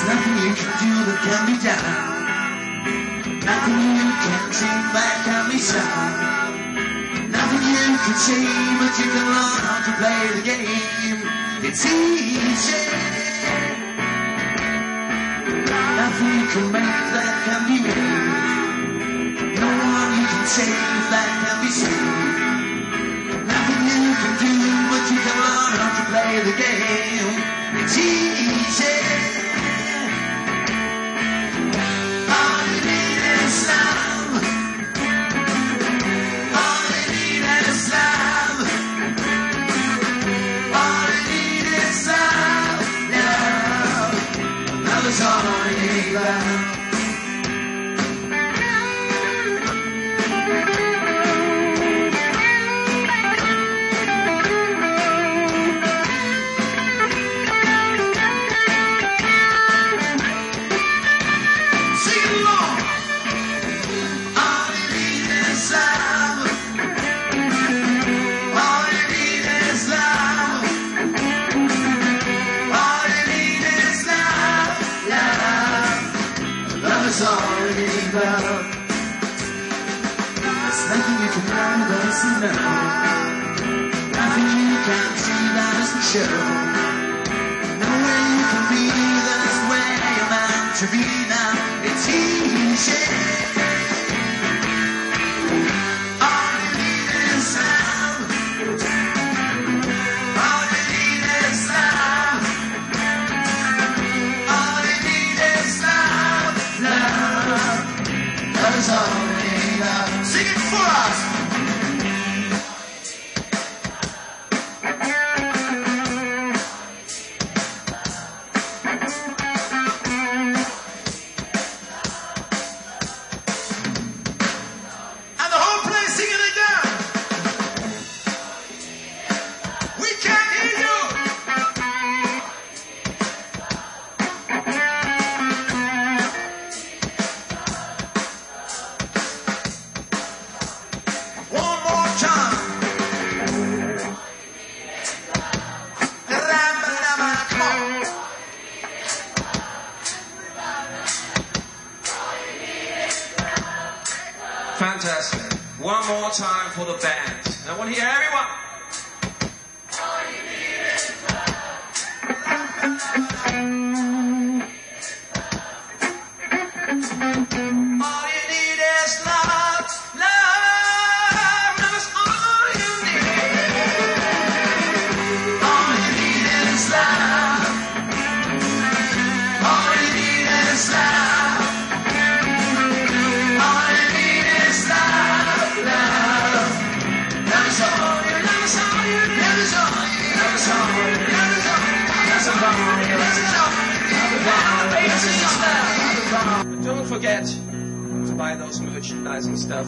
that can be done. Nothing you can sing that can be sung. Nothing you can see, but you can learn how to play the game. It's easy. Nothing you can make that can be made. No one you can save that can be saved. Nothing you can do, but you can learn how to play the game. It's easy. Known. Nothing you can see that isn't shown. No way you can be, that's where you're meant to be now. It's easy. All you need is Fantastic. One more time for the band. I want hear All you need is love, don't forget to buy those merchandising stuff.